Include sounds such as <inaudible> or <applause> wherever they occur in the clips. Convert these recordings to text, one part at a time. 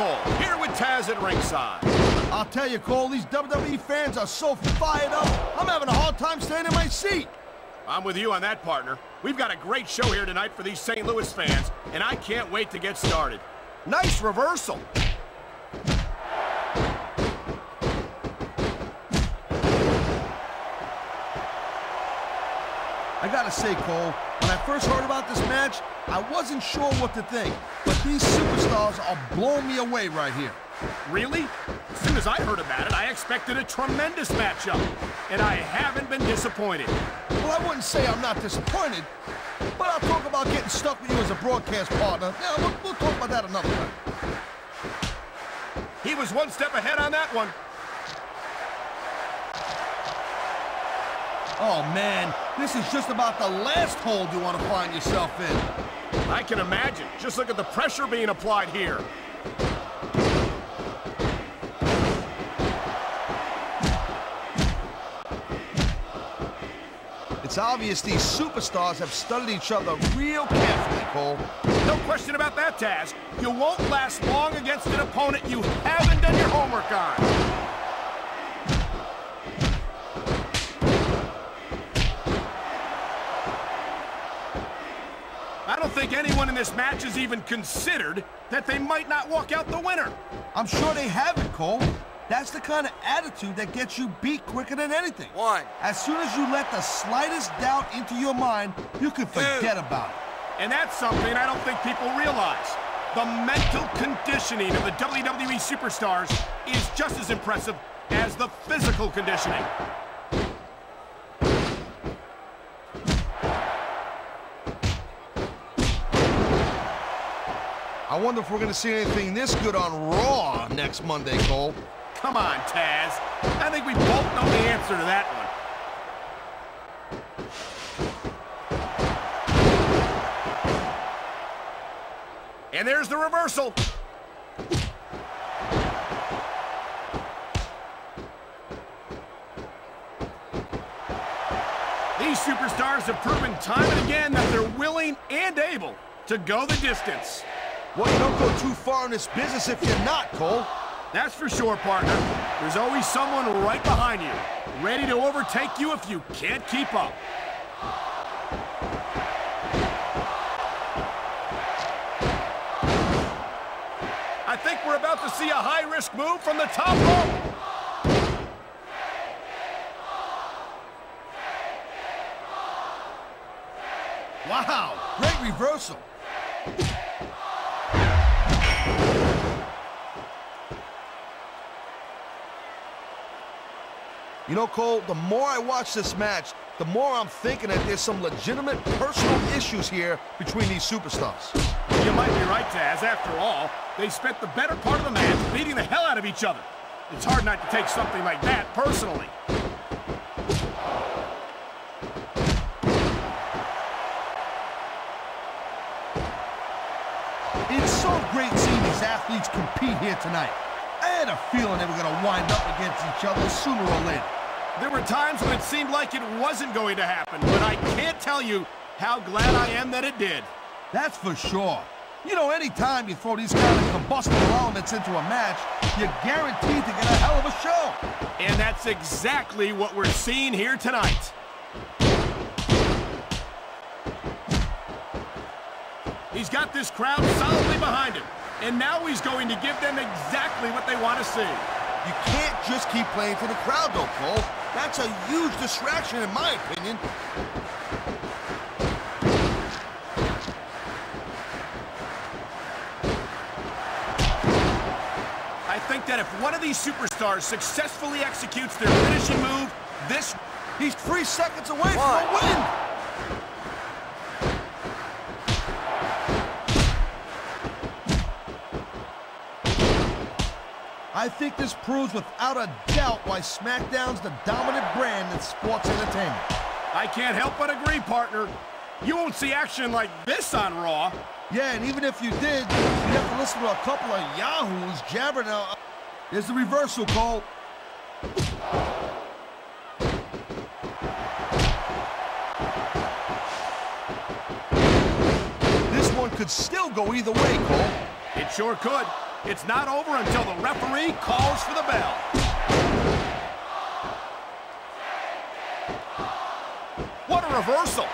Cole, here with Taz at ringside. I'll tell you, Cole, these WWE fans are so fired up, I'm having a hard time staying in my seat. I'm with you on that, partner. We've got a great show here tonight for these St. Louis fans, and I can't wait to get started. Nice reversal. I gotta say, Cole, when I first heard about this match, I wasn't sure what to think. These superstars are blowing me away right here. Really? As soon as I heard about it, I expected a tremendous matchup. And I haven't been disappointed. Well, I wouldn't say I'm not disappointed, but I'll talk about getting stuck with you as a broadcast partner. Yeah, we'll, we'll talk about that another time. He was one step ahead on that one. Oh, man, this is just about the last hold you want to find yourself in. I can imagine. Just look at the pressure being applied here. It's obvious these superstars have studied each other real carefully, Cole. No question about that, Taz. You won't last long against an opponent you haven't done your homework on. Don't think anyone in this match has even considered that they might not walk out the winner. I'm sure they haven't, Cole. That's the kind of attitude that gets you beat quicker than anything. One. As soon as you let the slightest doubt into your mind, you can forget Two. about it. And that's something I don't think people realize. The mental conditioning of the WWE superstars is just as impressive as the physical conditioning. I wonder if we're going to see anything this good on Raw next Monday, Cole. Come on, Taz. I think we both know the answer to that one. And there's the reversal. These superstars have proven time and again that they're willing and able to go the distance. Well, you don't go too far in this business if you're not, Cole. That's for sure, partner. There's always someone right behind you, ready to overtake you if you can't keep up. I think we're about to see a high-risk move from the top rope. Wow, great reversal. You know, Cole, the more I watch this match, the more I'm thinking that there's some legitimate personal issues here between these superstars. You might be right, Taz. After all, they spent the better part of the match beating the hell out of each other. It's hard not to take something like that personally. It's so great seeing these athletes compete here tonight. I had a feeling they were going to wind up against each other sooner or later. There were times when it seemed like it wasn't going to happen, but I can't tell you how glad I am that it did. That's for sure. You know, any time you throw these kind of combustible elements into a match, you're guaranteed to get a hell of a show. And that's exactly what we're seeing here tonight. He's got this crowd solidly behind him, and now he's going to give them exactly what they want to see. You can't just keep playing for the crowd, though, Cole. That's a huge distraction, in my opinion. I think that if one of these superstars successfully executes their finishing move, this... He's three seconds away from a win. I think this proves without a doubt why SmackDown's the dominant brand in sports entertainment. I can't help but agree, partner. You won't see action like this on Raw. Yeah, and even if you did, you'd have to listen to a couple of yahoos jabbering. out. there's the reversal, Cole. This one could still go either way, Cole. It sure could. It's not over until the referee calls for the bell. What a reversal.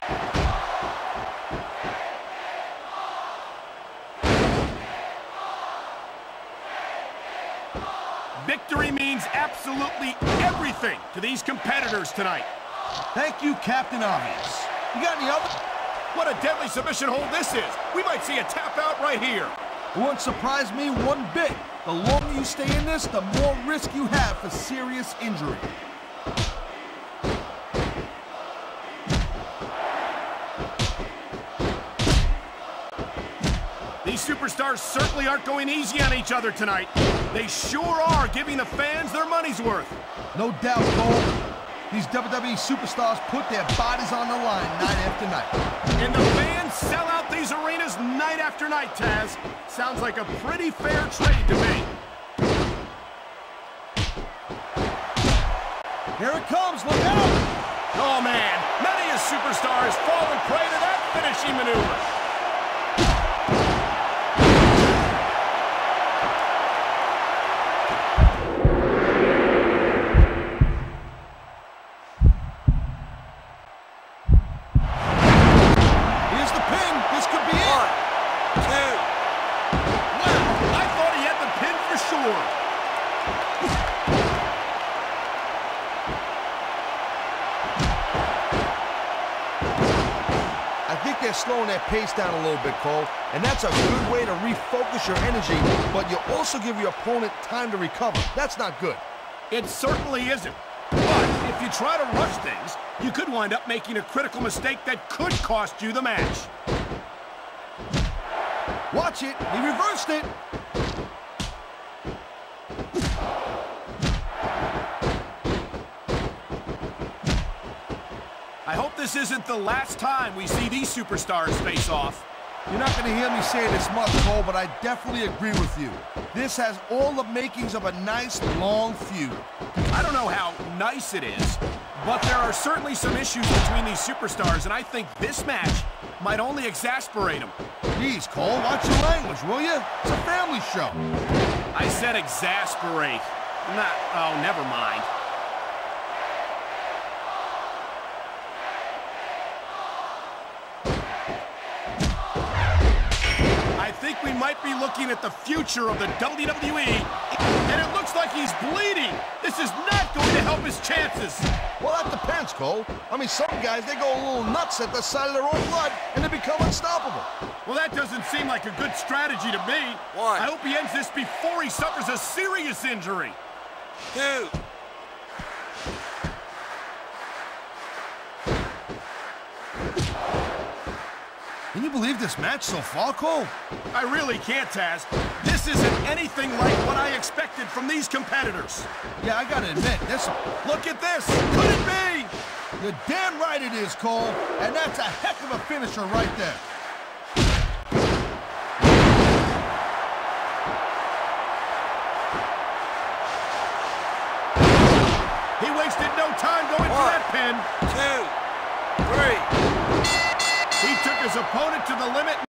Victory means absolutely everything to these competitors tonight. Thank you, Captain Obvious. You got any other? What a deadly submission hold this is. We might see a tap out right here. It wouldn't surprise me one bit. The longer you stay in this, the more risk you have for serious injury. These superstars certainly aren't going easy on each other tonight. They sure are giving the fans their money's worth. No doubt, Cole. These WWE superstars put their bodies on the line night after night. And the fans sell out these arenas night after night, Taz. Sounds like a pretty fair trade to me. Here it comes, look out! Oh, man, many a superstar has fallen prey to that finishing maneuver. They're slowing their pace down a little bit, Cole. And that's a good way to refocus your energy, but you also give your opponent time to recover. That's not good. It certainly isn't. But if you try to rush things, you could wind up making a critical mistake that could cost you the match. Watch it. He reversed it. I hope this isn't the last time we see these superstars face off. You're not going to hear me say this much, Cole, but I definitely agree with you. This has all the makings of a nice, long feud. I don't know how nice it is, but there are certainly some issues between these superstars, and I think this match might only exasperate them. Please, Cole, watch your language, will you? It's a family show. I said exasperate. Not, oh, never mind. Think we might be looking at the future of the WWE, and it looks like he's bleeding. This is not going to help his chances. Well, that depends, Cole. I mean, some guys, they go a little nuts at the sight of their own blood, and they become unstoppable. Well, that doesn't seem like a good strategy to me. One. I hope he ends this before he suffers a serious injury. Two. Can you believe this match so far, Cole? I really can't, Taz. This isn't anything like what I expected from these competitors. Yeah, I gotta admit, this... <laughs> Look at this! Could it be? You're damn right it is, Cole. And that's a heck of a finisher right there. He wasted no time going One, for that pin. Two. Three. He took his opponent to the limit.